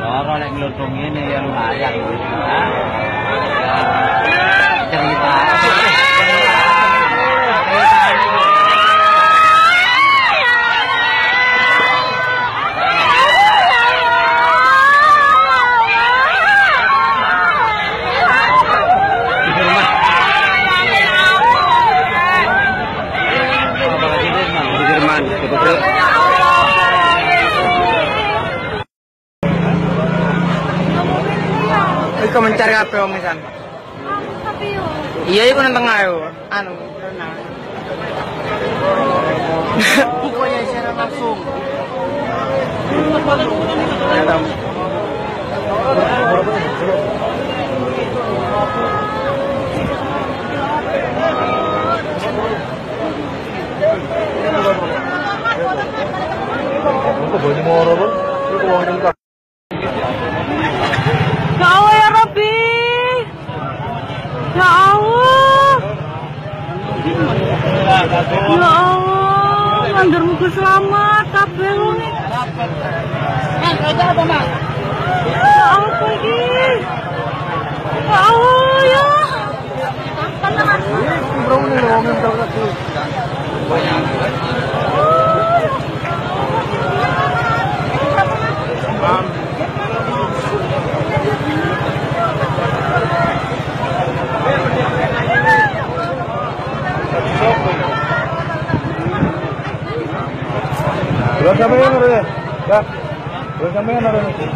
Loro lek nglutung ngene ya lumayan. Hah? Ikaw mencari apa om misan? Tapi yun. Iya, nang tengah yo. Anu, renang. Pokoknya secara langsung. Ya, Tom. Ya Allah ya Rabbi. Ya Allah. Ya Allah. Mandur muka selamat. Kabeh wong iki. Ya Allah pergi. Ya Allah ya. Belum Terus sampai mana ya? Ya. Terus sampai mana ya?